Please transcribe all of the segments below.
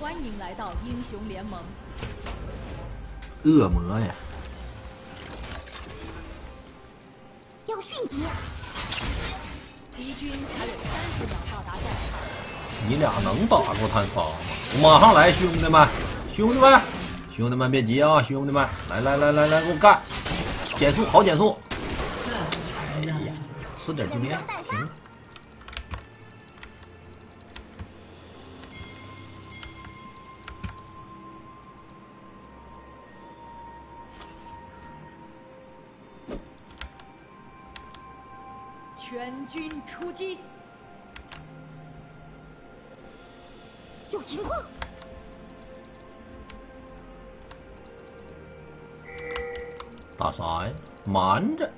欢迎来到英雄联盟。恶魔呀！要迅捷。敌军还有三十秒到达战场。你俩能打过他仨吗？我马上来，兄弟们，兄弟们，兄弟们别急啊，兄弟们，来来来来来，给我干！减速，好减速。哎呀，吃点经验，行。全军出击！有情况。打啥呀？瞒着。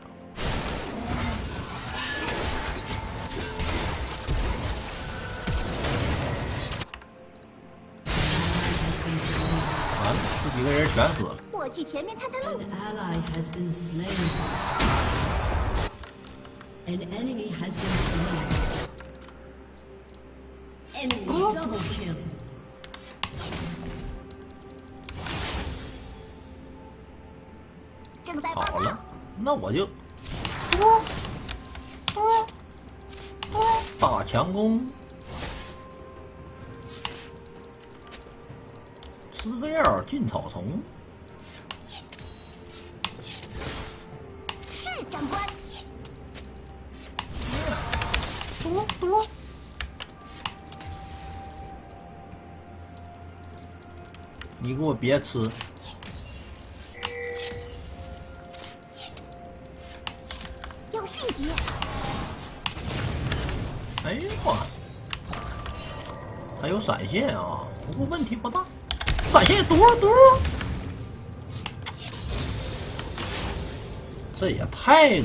完了，这几个人全死了。我去前面探探路。An ally has been slain. Enemy has been slain. Enemy double kill. 正在报告好了。，那我就大强攻，吃个药进草丛。给我别吃，要迅捷。哎呦我！还有闪现啊，不过问题不大。闪现多多，这也太恶心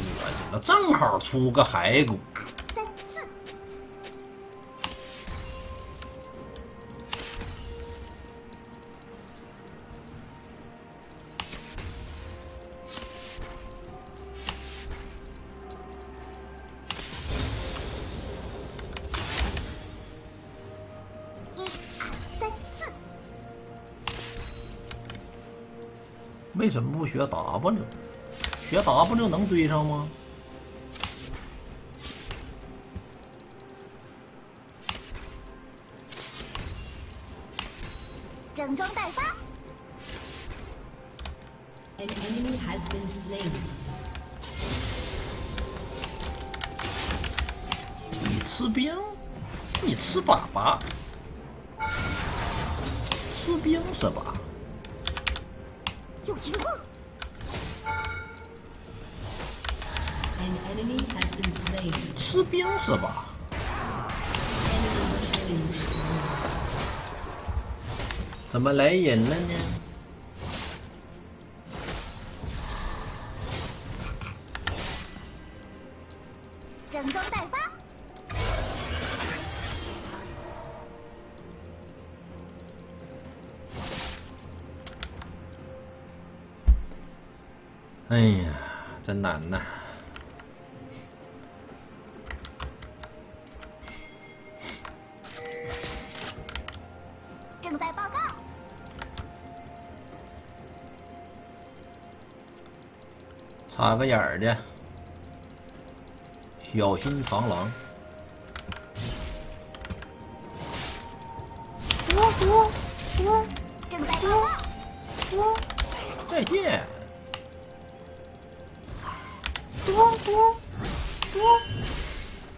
了！正好出个骸骨，为什么不学 W？学 W 能追上吗？整装待发。An enemy has been slain. 你吃兵，你吃粑粑，吃兵是吧？有情况吃冰是吧？怎么来人了呢？哎呀，真难呐！正在报告。插个眼儿的，小心螳螂。正在报告。再见。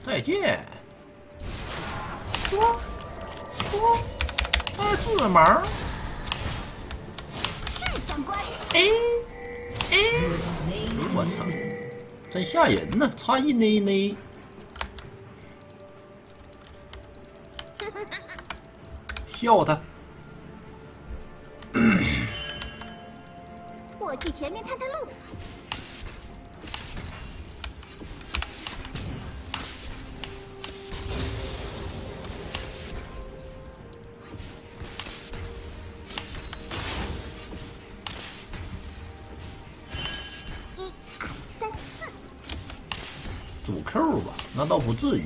再见。二字盲。是长官。哎哎！我操，真吓人呢！差一内内，笑他。我去前面探探路。不至于。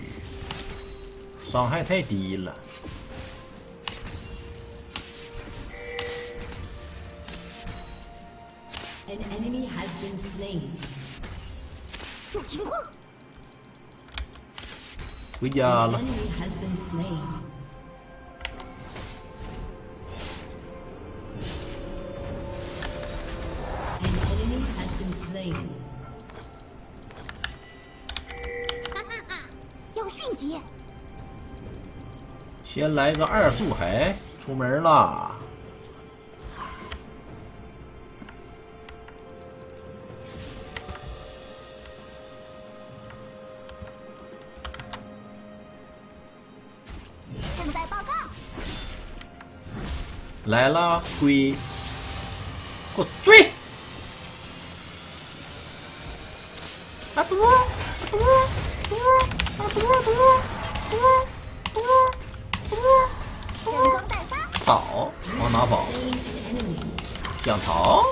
伤害太低了。An enemy has been slain. 有情况，回家 An 了。enemy has been slain. An enemy has been slain. 先来个二速海，出门啦！正在报告，来了，龟，给我追！啊多多多多啊多多多多弹发，跑，往哪跑.想逃？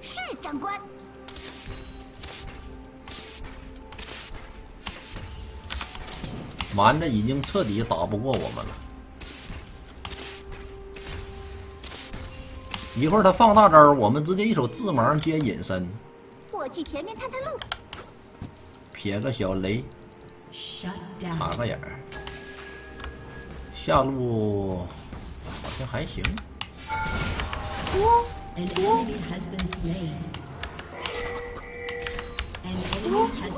是长官，蛮子已经彻底打不过我们了。一会儿他放大招，我们直接一手自盲接隐身，我去前面探探路，撇个小雷打.个眼儿。下路好像还行。Enemy has been slain. An enemy has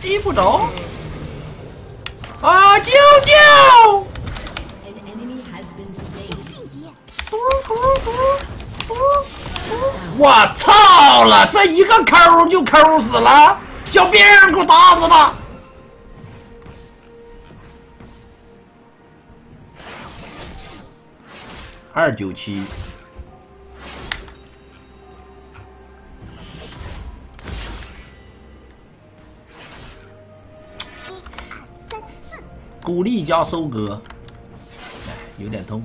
逼不着。啊！救救！An enemy has been slain. 我操了！这一个抠就抠死了，小兵给我打死他！二九七，鼓励加收割，哎，有点痛。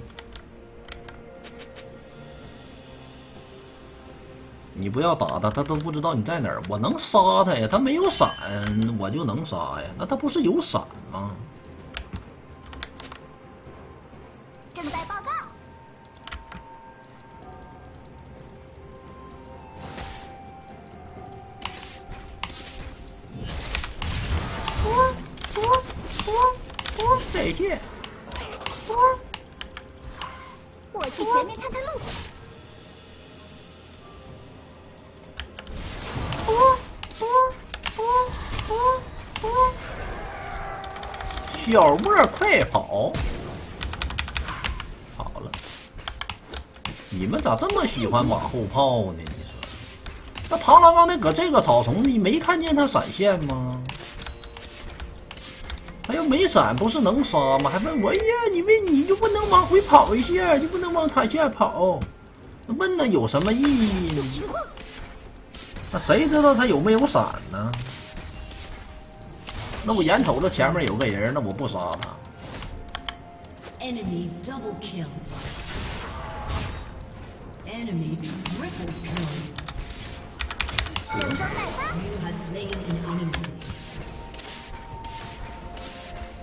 你不要打他，他都不知道你在哪儿。我能杀他呀，他没有闪，我就能杀呀。那他不是有闪吗？你们咋这么喜欢马后炮呢？你说，那螳螂刚才搁这个草丛，你没看见他闪现吗？他要没闪，不是能杀吗？还问我，哎呀，你问你就不能往回跑一下，就不能往塔下跑？那问那有什么意义呢？那谁知道他有没有闪呢？那我眼瞅着前面有个人，那我不杀他。Enemy double kill. Enemy，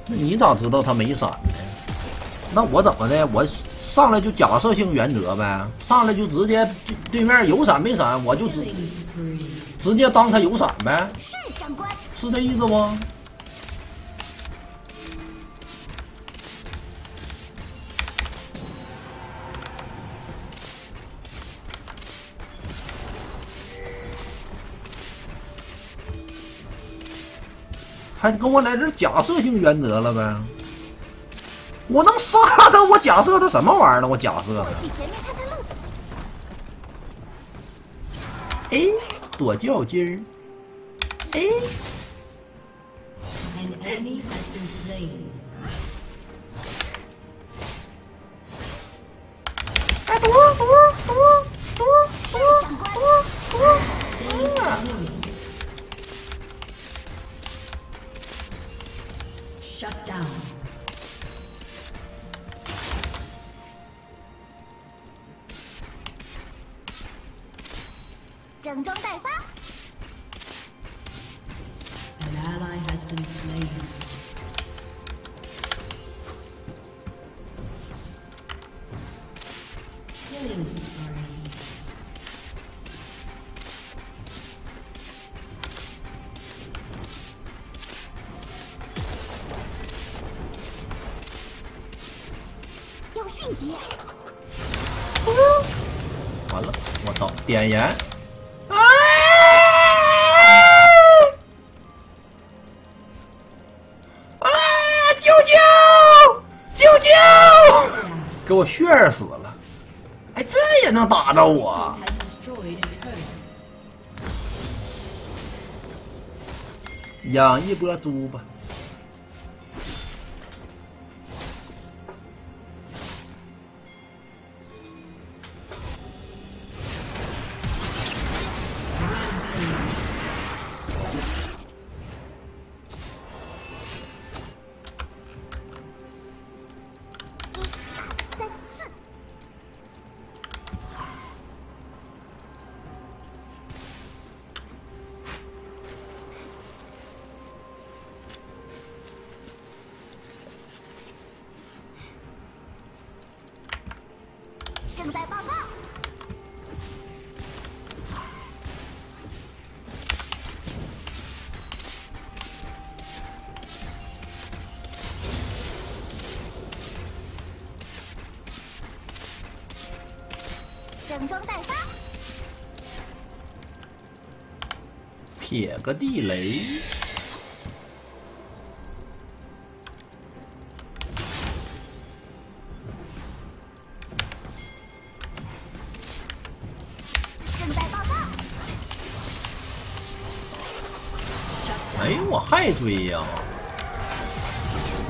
那你咋知道他没闪呢？那我怎么的？我上来就假设性原则呗，上来就直接就对面有闪没闪，我就直直接当他有闪呗，是这意思不？还跟我来这假设性原则了呗？我能杀他，我假设他什么玩意儿呢？我假设他。哎，躲较劲儿。哎，An enemy has been slain. 哎，躲躲躲躲是长官，躲躲！要迅捷，完了，我操，点燃！啊！啊！救救！救救！给我炫死了！能打着我。养一波猪吧。正在报告。整装待发，撇个地雷，我还追呀、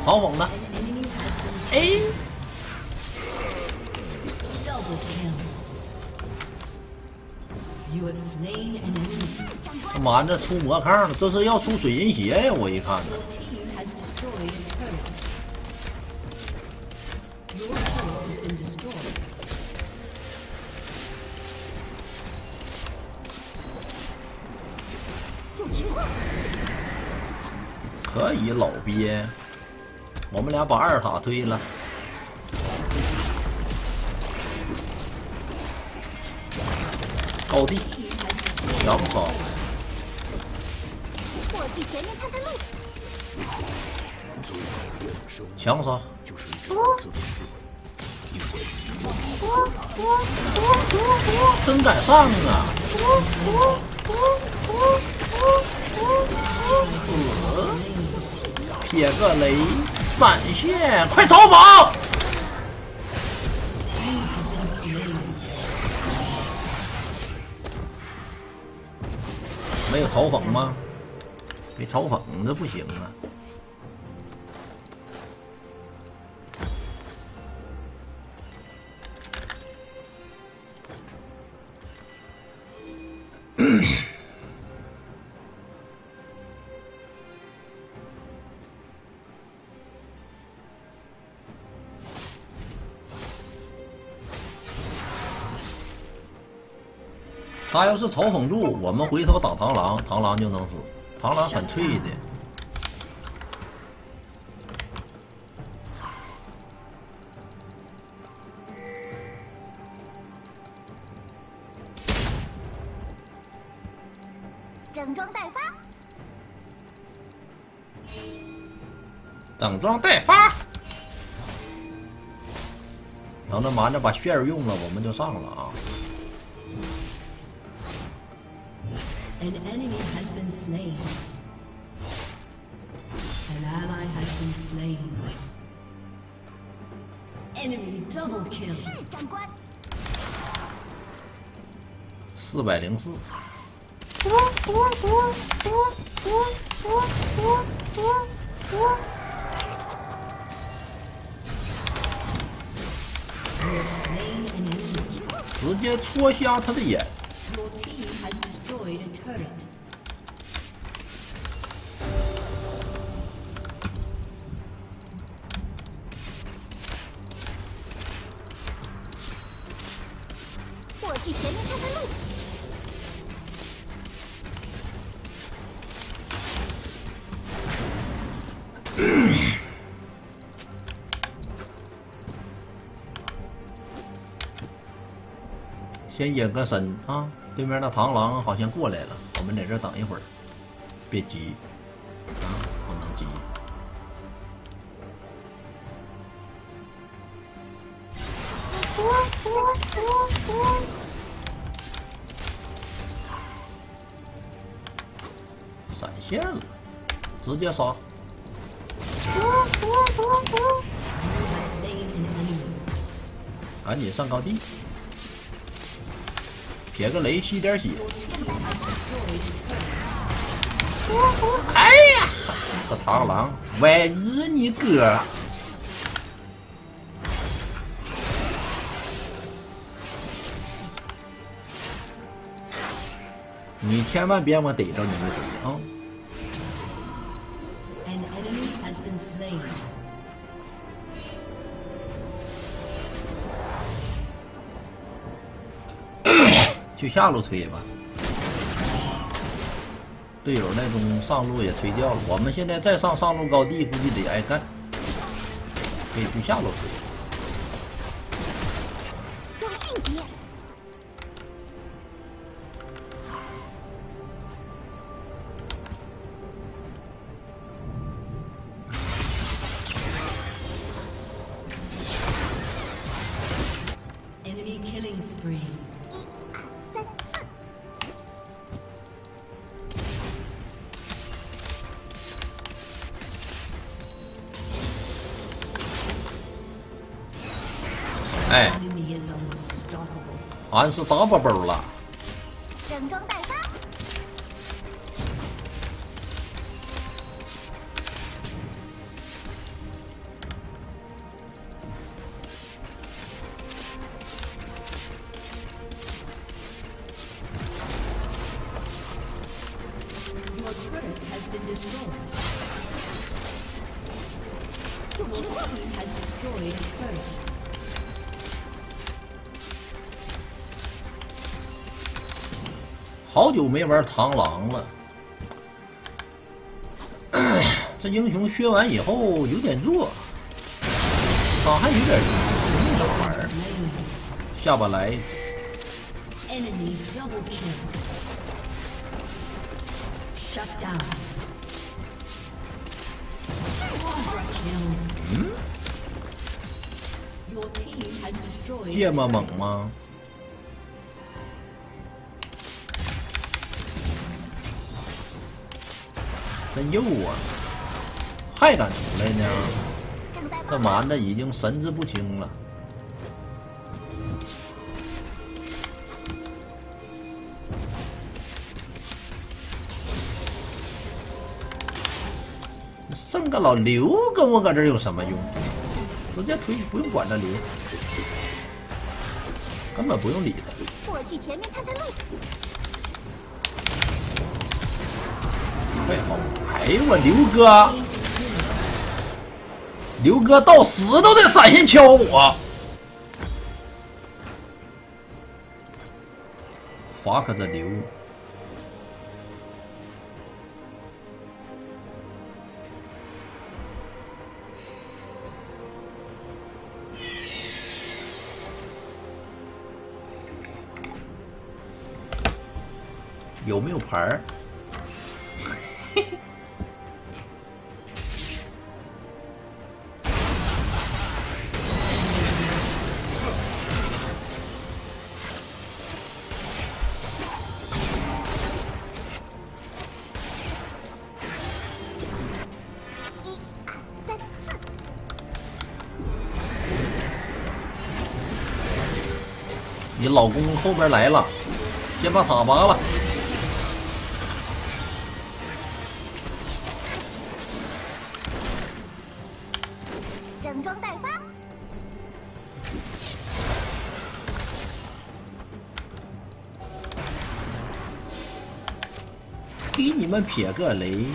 嘲讽的。哎。他嘛？这出魔抗了，这是要出水银鞋呀！我一看呢。可以老鳖，我们俩把二塔推了，高地强扫，我去前面探探路。强杀，真敢上啊！撇个雷，闪现，快嘲讽！没有嘲讽吗？没嘲讽这不行啊！他要是嘲讽住，我们回头打螳螂，螳螂就能死。螳螂很脆的，整装待发，整装待发。等着马着把炫儿用了，我们就上了啊！An enemy has been slain. An ally has been slain. Enemy double kill. 是长官。四百零四.直接戳瞎他的眼。我先养个神啊。对面的螳螂好像过来了，我们在这等一会儿，别急啊，不能急。闪现了，直接杀！赶紧上高地，撇个雷吸点血。哎呀，这螳螂歪日你哥！你千万别让我逮着你们啊！去下路推吧。队友那种上路也推掉了，我们现在再上上路高地，估计得挨干。可以去下路推。有迅捷，Enemy killing spree. 哎，Enemy is unstoppable. 俺是啥宝宝了？整装待发，Your turret has been destroyed. 有情况，He has destroyed a 好久没玩螳螂了，这英雄削完以后有点弱，咋还有点用？咋玩？下不来。芥末猛吗？真幼啊！还敢出来呢？这蛮子已经神志不清了。剩个老刘跟我搁这儿有什么用？直接推，不用管他刘，根本不用理他。我去前面探探路，太好了！哎呦我刘哥，刘哥到死都得闪现敲我。fuck 这刘，有没有牌儿？老公后边来了，先把塔拔了。整装待发，给你们撇个雷，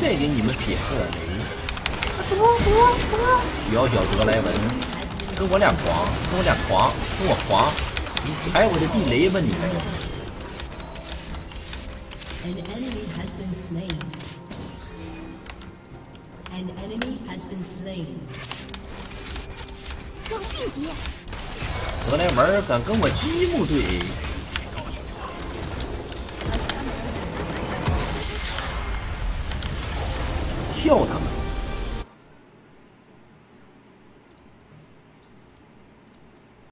再给你们撇个雷。小小德莱文，跟我俩狂，跟我俩狂，跟我狂，你踩我的地雷吧你！An enemy has been slain. An enemy has been slain. 更迅捷，这那玩意儿敢跟我积木对？跳他！